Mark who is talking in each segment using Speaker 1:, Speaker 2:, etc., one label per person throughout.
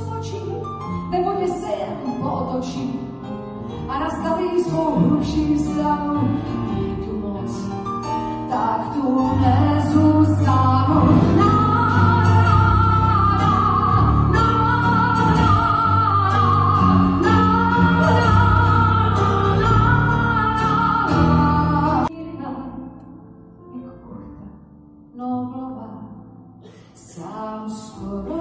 Speaker 1: Smočí, nebo tě se jen pootočí a nastaví svou hrubší stranu tu moc, tak tu nezůstanu. Sám skoro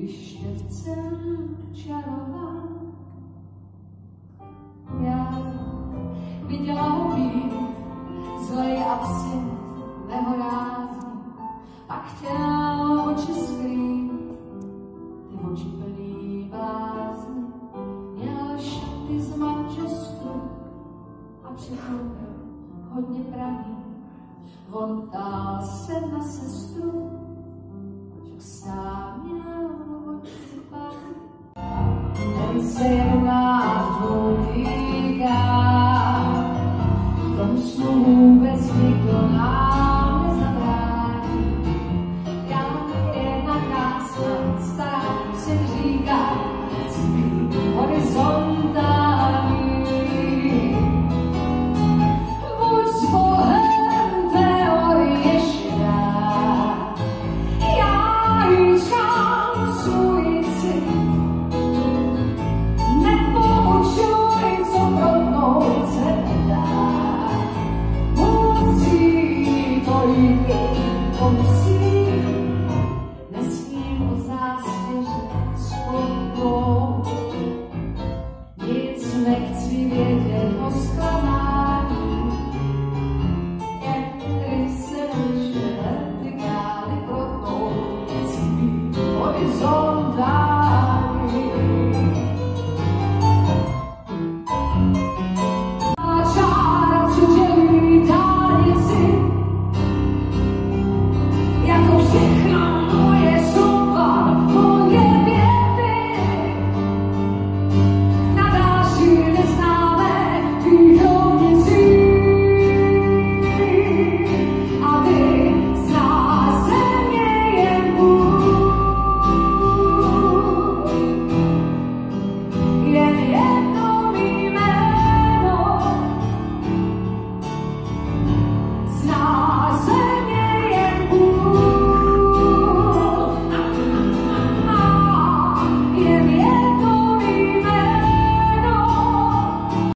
Speaker 1: když štěvcem čaroval. Já viděla ho být zlej absint nehorázný, pak chtěl oči skrýt, ty oči plný blázny. Měl šaty z mančestru a přitom hodně praný. On se na sestru, jak sám měl 回忆无香